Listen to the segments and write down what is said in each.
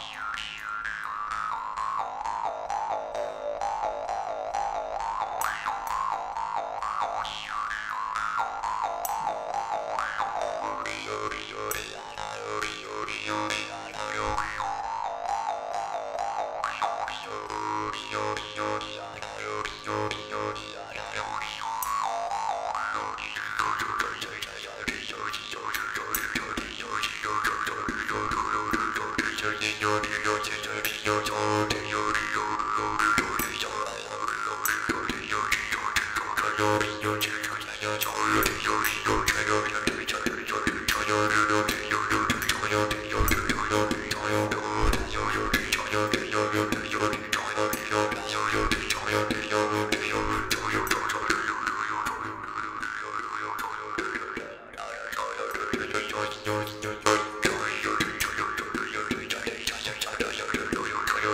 Yo, yo, yo, yo, yo. Yo, yo, yo.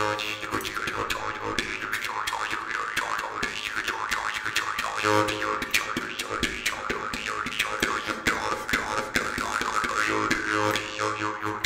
yo yo yo